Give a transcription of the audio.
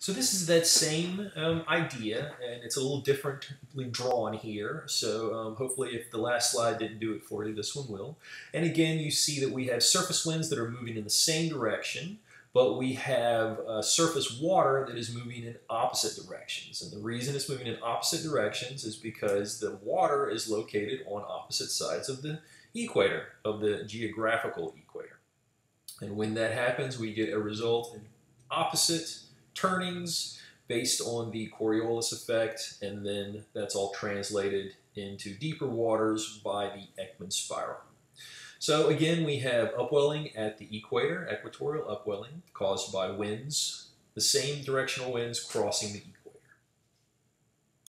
So this is that same um, idea, and it's a little differently drawn here. So um, hopefully if the last slide didn't do it for you, this one will. And again, you see that we have surface winds that are moving in the same direction, but we have uh, surface water that is moving in opposite directions. And the reason it's moving in opposite directions is because the water is located on opposite sides of the equator, of the geographical equator. And when that happens, we get a result in opposite turnings based on the Coriolis effect, and then that's all translated into deeper waters by the Ekman spiral. So again, we have upwelling at the equator, equatorial upwelling, caused by winds, the same directional winds crossing the equator.